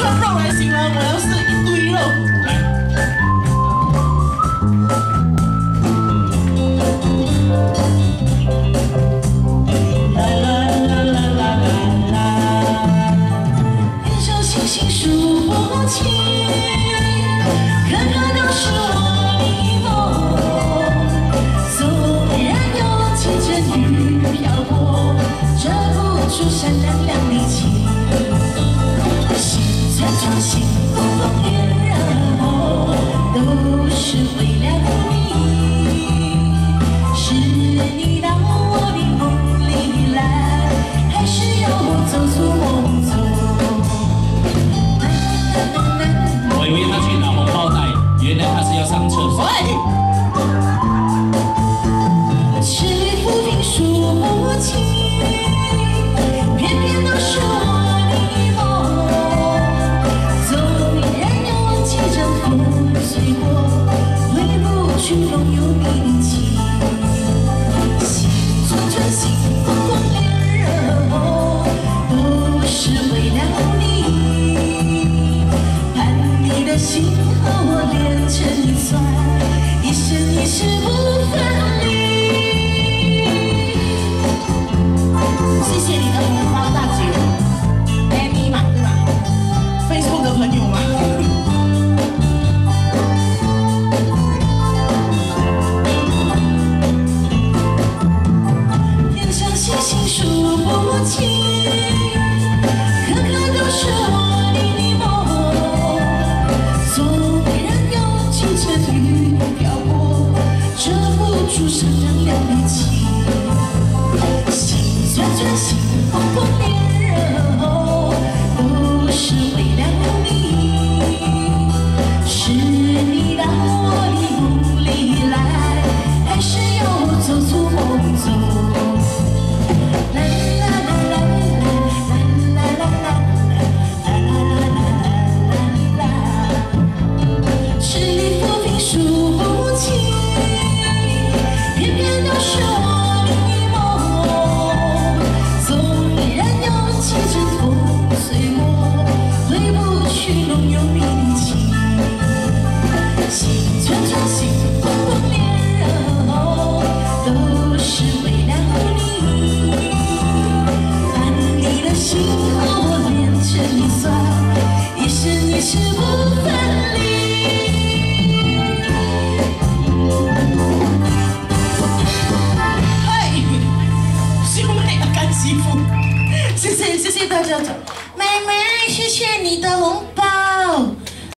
穿肉来形容我要是上厕所。不分离。嗨，兄，谢谢谢谢大家，妹妹，谢谢你的红包。